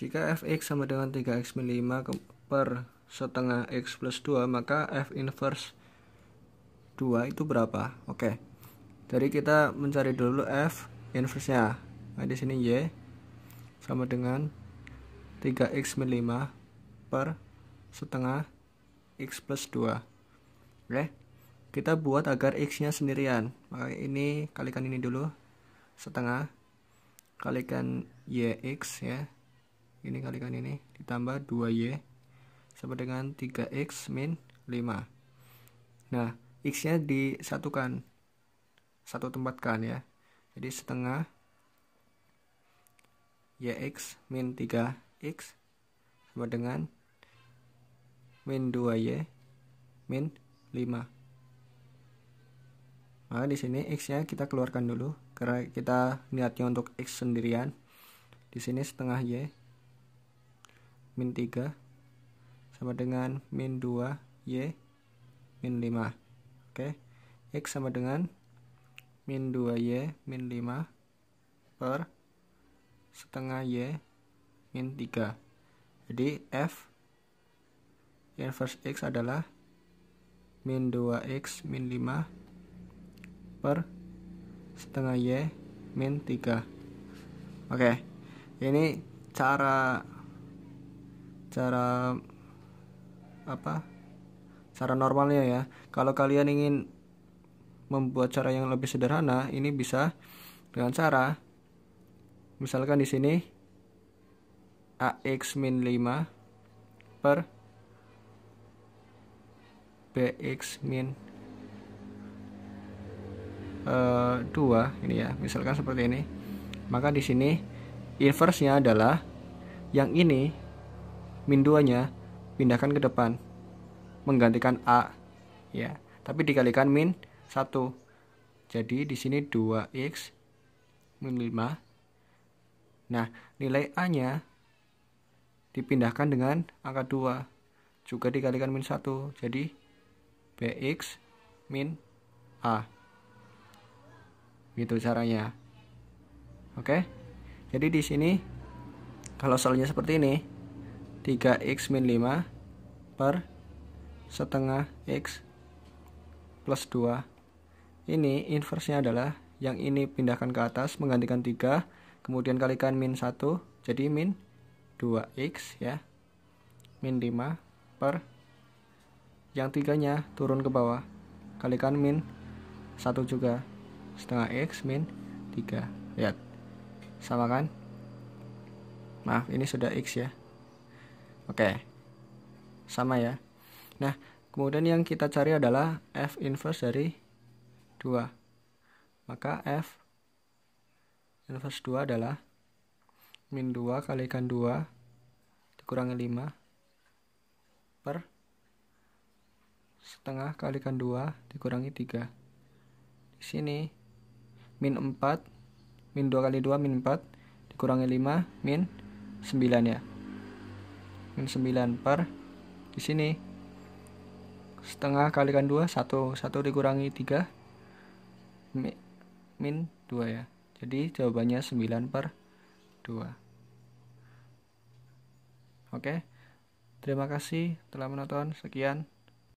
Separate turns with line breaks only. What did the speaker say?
Jika fx sama dengan 3x min 5 per setengah x plus 2, maka f inverse 2 itu berapa? Oke. Dari kita mencari dulu f inverse-nya. Nah, di sini y sama dengan 3x min 5 per setengah x plus 2. Oke. Kita buat agar x-nya sendirian. Maka ini kalikan ini dulu setengah kalikan yx ya ini kalikan ini ditambah 2y sama dengan 3x min 5 nah x nya disatukan satu tempatkan ya. Jadi setengah yx min 3x sama dengan min 2y min 5 nah di sini x nya kita keluarkan dulu. Karena kita niatnya untuk x sendirian. Di sini setengah y min 3 sama dengan min 2 Y min 5 oke X sama dengan min 2 Y min 5 per setengah Y min 3 jadi F inverse X adalah min 2X min 5 per setengah Y min 3 oke ini cara cara apa cara normalnya ya. Kalau kalian ingin membuat cara yang lebih sederhana ini bisa dengan cara misalkan di sini ax min 5 per bx min uh, eh, 2 ini ya misalkan seperti ini. Maka di sini inverse-nya adalah yang ini min 2 nya pindahkan ke depan. Menggantikan A ya. Tapi dikalikan min 1 jadi di sini 2x min 5 nah nilai A nya dipindahkan dengan angka 2 juga dikalikan min 1 jadi bx min A. Gitu caranya. Oke? Jadi di sini kalau soalnya seperti ini 3x min 5 per setengah x plus 2 ini inversnya adalah yang ini pindahkan ke atas menggantikan 3 kemudian kalikan min 1 jadi min 2x ya. Min 5 per yang tiganya turun ke bawah. Kalikan min 1 juga setengah x min 3 lihat sama kan? Maaf ini sudah x ya Oke. Sama ya. Nah, kemudian yang kita cari adalah F inverse dari 2. Maka F inverse 2 adalah min 2 kalikan 2 dikurangi 5 per setengah kalikan 2 dikurangi 3. Di sini min 4 min 2 kali 2 min 4 dikurangi 5 min 9 ya min 9 per di sini. Setengah kalikan 2 1 1 dikurangi 3 min 2 ya. Jadi jawabannya 9 per 2 oke terima kasih telah menonton. Sekian